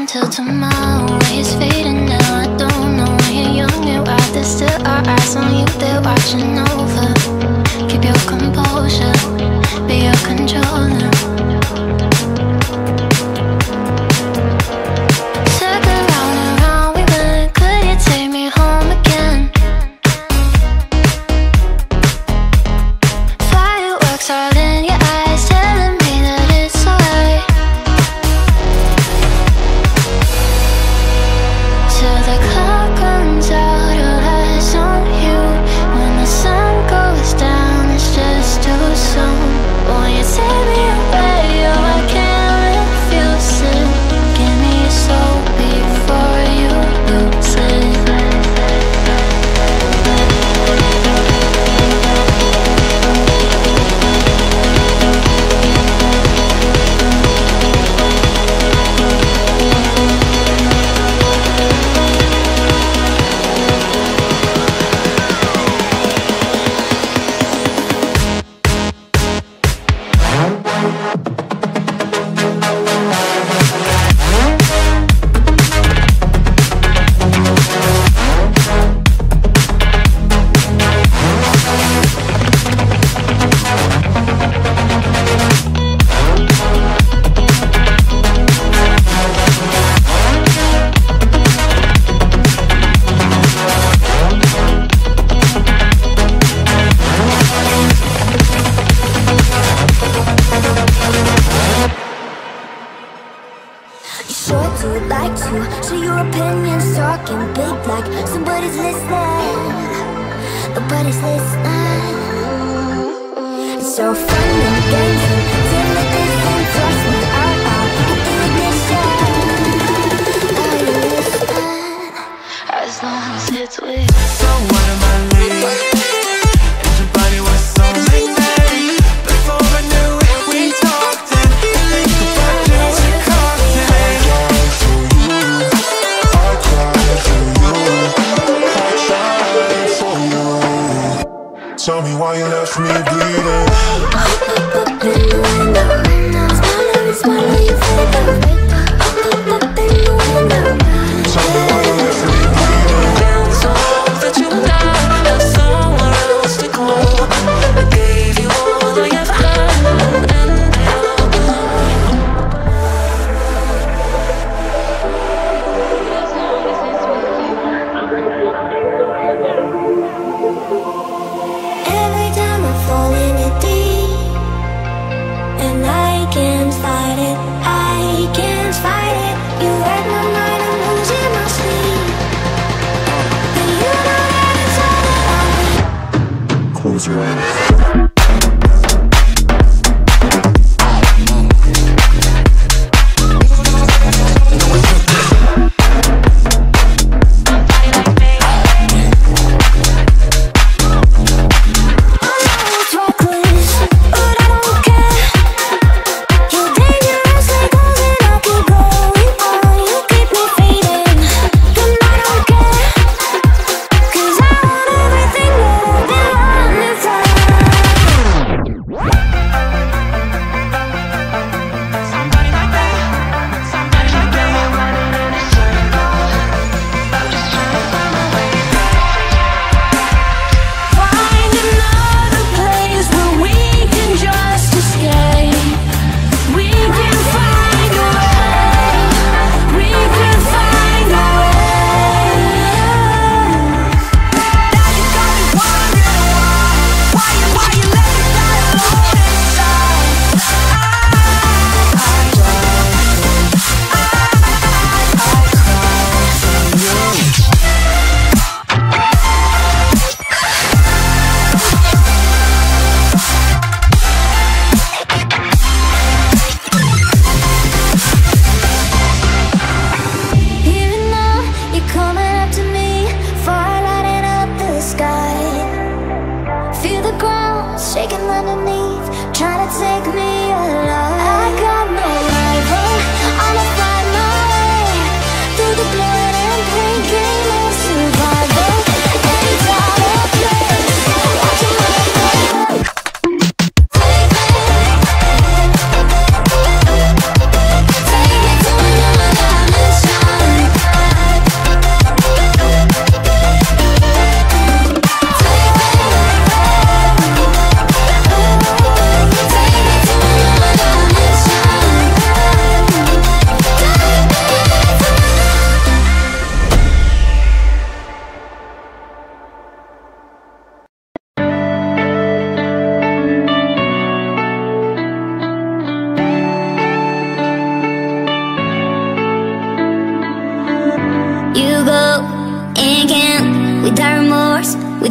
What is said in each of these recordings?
until tomorrow. Is fading now. I don't know when you're young and why there still our eyes on you. They're watching over. Keep your composure. Be your controller. to, like to Share your opinions, talking big like Somebody's listening. Nobody's listening. It's so fun and games As long as it's with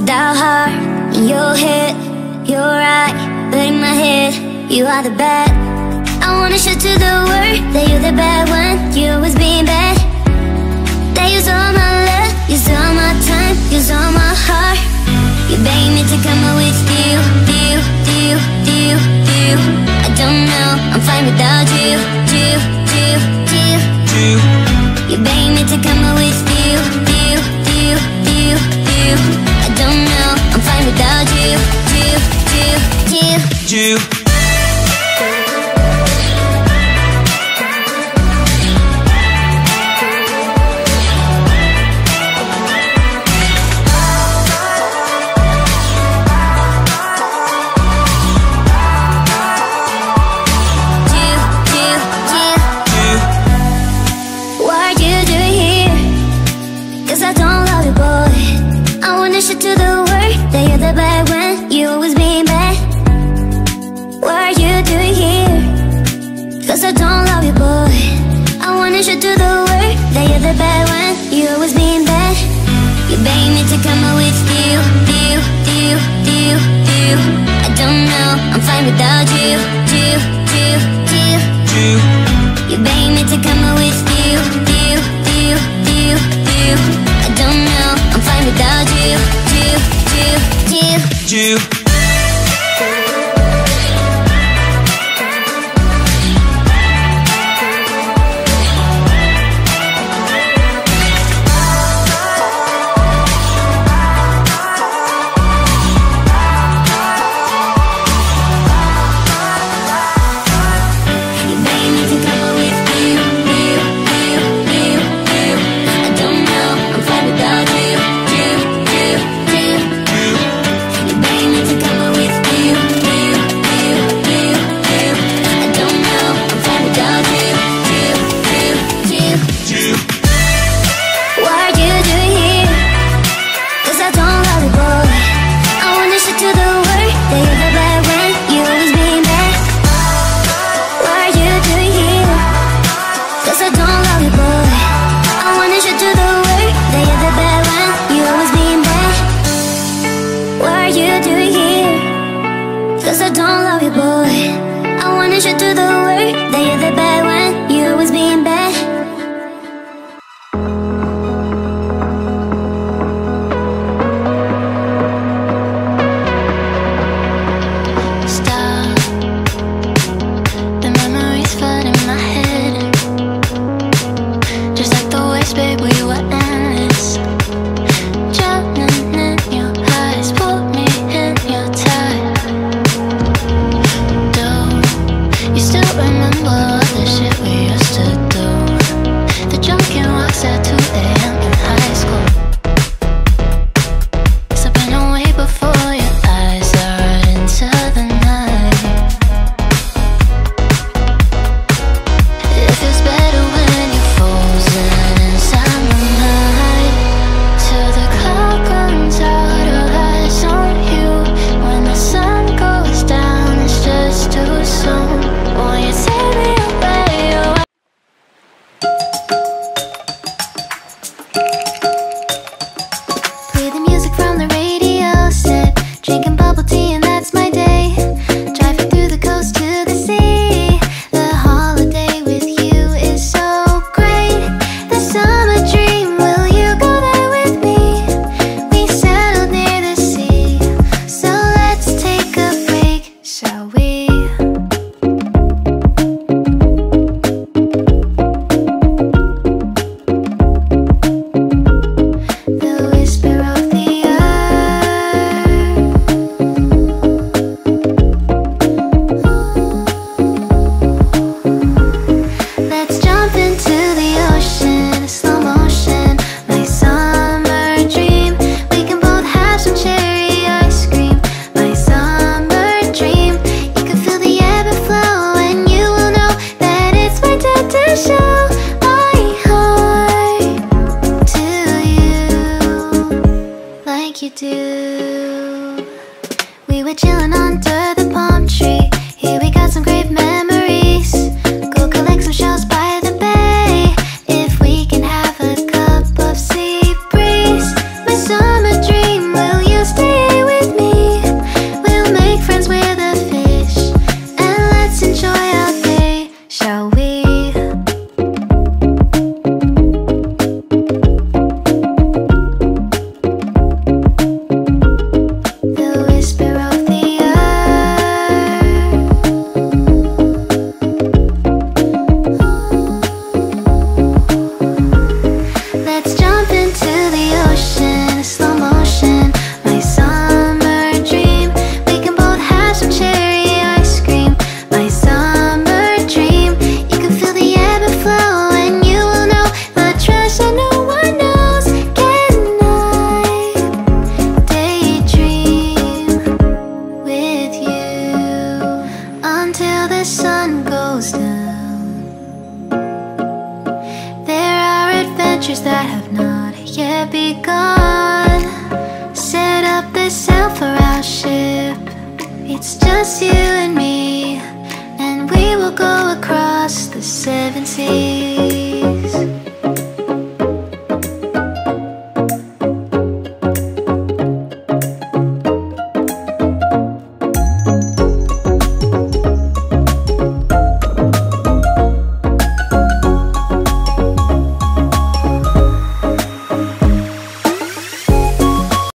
down heart, in your head You're right, but in my head You are the bad. I wanna shout to the world That you're the bad one You was being bad. That you stole my love You stole my time You stole my heart. You begged me to come with you You, you, you, you. I don't know I'm fine without you You, you, you, you. You begged me to come with you. the bad one You always being bad You begging me to come out with you You, you, you, you I don't know, I'm fine without you You, you, you, you You begging me to come out with you You, you, you, you I don't know, I'm fine without you You, you, you, you seven seas.